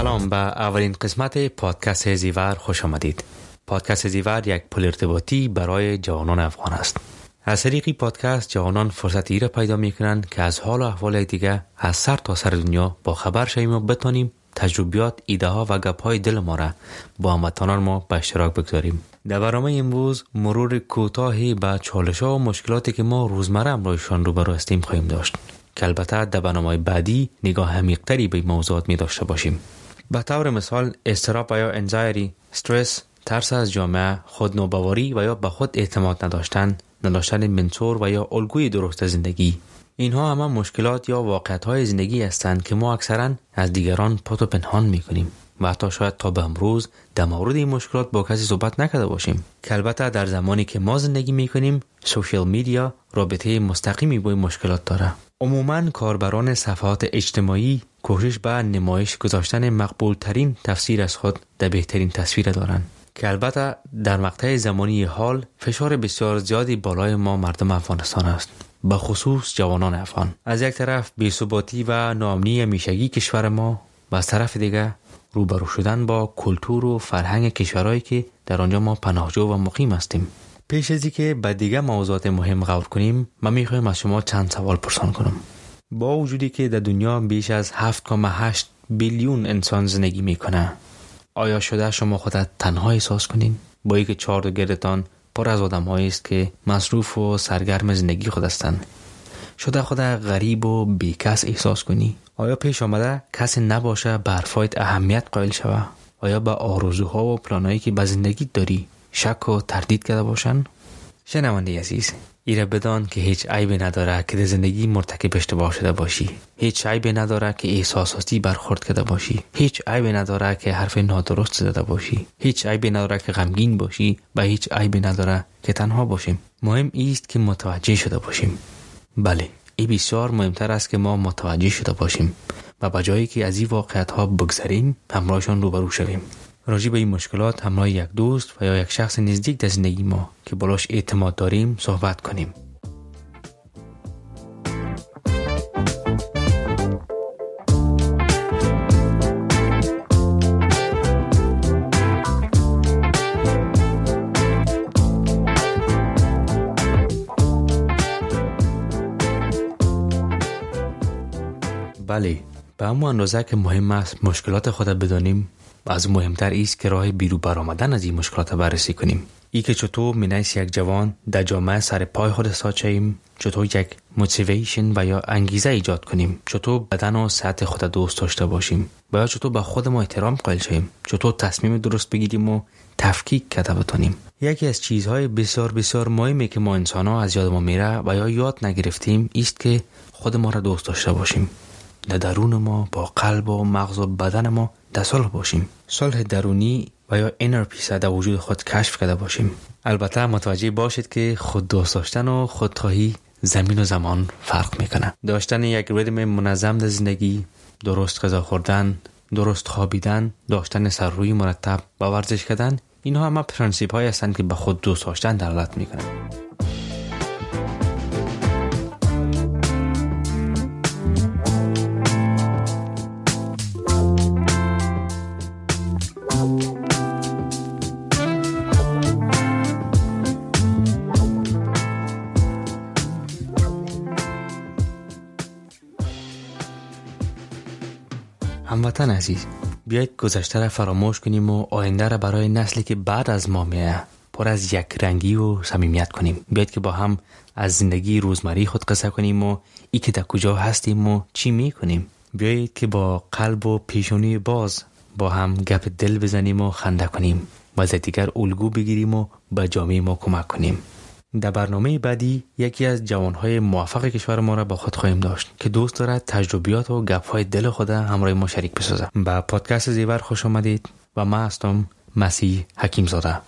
سلام به اولین قسمت پادکست زیور خوش آمدید. پادکست زیور یک پل ارتباطی برای جوانان افغان است. از طریق پادکست جوانان فرصتی را پیدا می کنند که از حال و احوال دیگه از سر تا سر دنیا با خبر شویم و بتانیم تجربیات، ایده ها و گپ های دل ما را با هموطنان ما به اشتراک بگذاریم. در برنامه امروز مرور کوتاهی به چالش ها و مشکلاتی که ما روزمره امرایشان رو هستیم خواهیم داشت. که البته در برنامه بعدی نگاه عمیقتری به موضوعات می داشته باشیم به طور مثال استراب یا انزایری استرس ترس از جامعه خود نوباوری و یا به خود اعتماد نداشتن نداشتن منصور و یا الگوی درست زندگی. اینها همه مشکلات یا واقعیت های زندگی هستند که ما اکثرا از دیگران پات و پنهان می کنیم و حتی شاید تا به امروز در مورد این مشکلات با کسی صحبت نکرده باشیم. که البته در زمانی که ما زندگی می کنیم سوشیل میدیا رابطه مستقیمی با این مشکلات داره. عموما کاربران صفحات اجتماعی کوشش به نمایش گذاشتن مقبول ترین تفسیر از خود در بهترین تصویر دارند. که البته در مقطع زمانی حال فشار بسیار زیادی بالای ما مردم افغانستان است. به خصوص جوانان افغان. از یک طرف بیثباتی و ناامنی میشگی کشور ما و از طرف دیگر روبرو شدن با کلتور و فرهنگ کشورهایی که در آنجا ما پناهجو و مقیم هستیم. پیش ازی که به دیگه موضوعات مهم غور کنیم من می‌خوایم از شما چند سوال پرسان کنم. با وجودی که در دنیا بیش از 7.8 بیلیون انسان زندگی می‌کنه آیا شده شما خودت تنها احساس کنین؟ با اینکه چهار گردتان پر از آدم است که مصروف و سرگرم زندگی خود هستند. شده خود غریب و بیکس احساس کنی؟ آیا پیش آمده کسی نباشه برفایت اهمیت قائل شوه؟ آیا به آرزوها و پلانهایی که به زندگی داری شک و تردید کرده باشن؟ شنونده عزیز ایره بدان که هیچ عیبی نداره که در زندگی مرتکب اشتباه شده باشی. هیچ عیبی نداره که احساساتی برخورد کرده باشی. هیچ عیبی نداره که حرف نادرست زده باشی. هیچ عیبی نداره که غمگین باشی و هیچ عیبی نداره که تنها باشیم. مهم است که متوجه شده باشیم. بله این بسیار مهمتر است که ما متوجه شده باشیم و به جایی که از این واقعیت ها بگذریم همراهشان روبرو شویم. راجع به این مشکلات همراه یک دوست و یا یک شخص نزدیک در زندگی ما که بالاش اعتماد داریم صحبت کنیم. بله به همون اندازه که مهم است مشکلات خود بدانیم از مهمتر است که راه بیرو برآمدن از این مشکلات بررسی کنیم. ای که چطور مینیس یک جوان در جامعه سر پای خود ساچهیم چطور یک موتیویشن و یا انگیزه ایجاد کنیم چطور بدن و سطح خود دوست داشته باشیم و یا چطور به خود ما احترام قائل شویم چطور تصمیم درست بگیریم و تفکیک کرده بتانیم یکی از چیزهای بسیار بسیار مهمی که ما انسان ها از یاد ما میره و یا یاد نگرفتیم است که خود ما را دوست داشته باشیم. در درون ما با قلب و مغز و بدن ما در صلح باشیم. صلح درونی و یا inner peace در وجود خود کشف کرده باشیم. البته متوجه باشید که خود دوست داشتن و خودخواهی زمین و زمان فرق می‌کنه. داشتن یک ریتم منظم در زندگی درست غذا خوردن درست خوابیدن داشتن سر روی مرتب و ورزش کردن اینها همه پرنسیپ های هستند که به خود دوست داشتن دلالت می‌کنند. هموطن عزیز بیایید گذشته را فراموش کنیم و آینده را برای نسلی که بعد از ما میه پر از یک رنگی و صمیمیت کنیم. بیایید که با هم از زندگی روزمری خود قصه کنیم و ای که در کجا هستیم و چی می کنیم بیایید که با قلب و پیشونی باز با هم گپ دل بزنیم و خنده کنیم. و دیگر الگو بگیریم و به جامعه ما کمک کنیم. در برنامه بعدی یکی از جوانهای موفق کشور ما را با خود خواهیم داشت که دوست دارد تجربیات و گپهای دل خود همراه ما شریک بسازد. به پادکست زیور خوش آمدید و ما هستم مسیح حکیم زاده